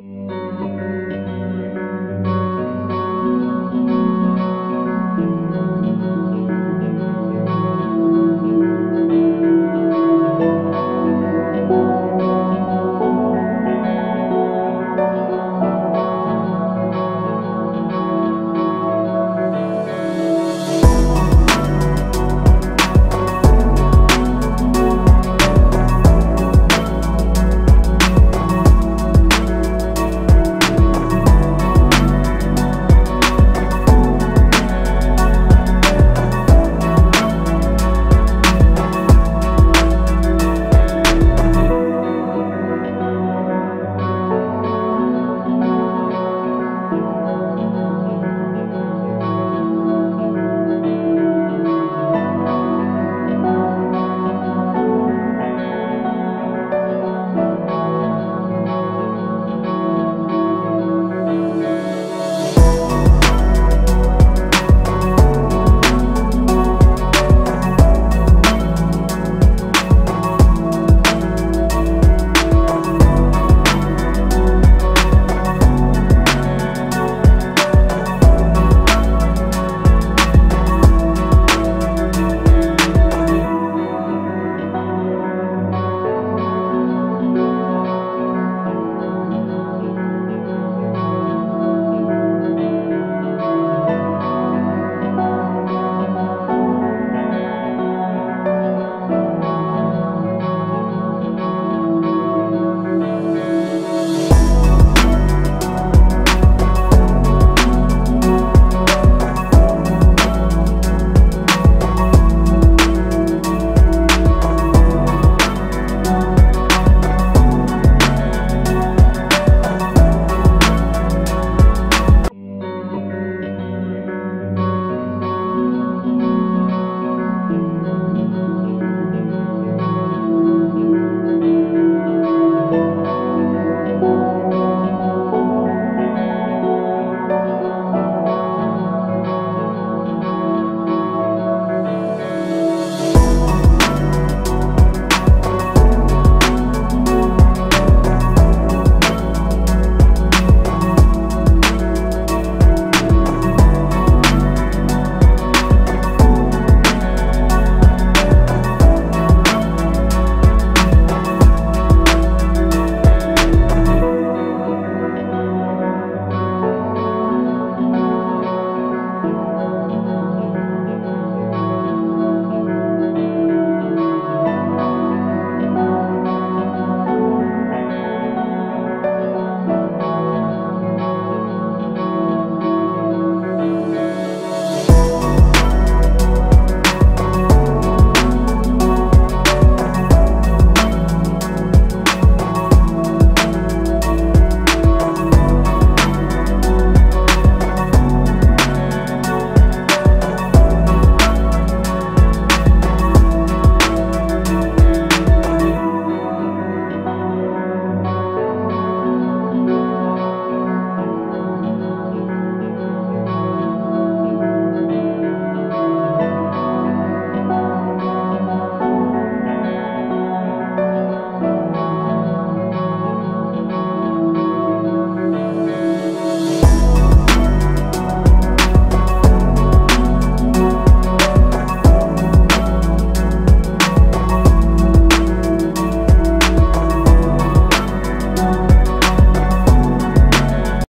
うん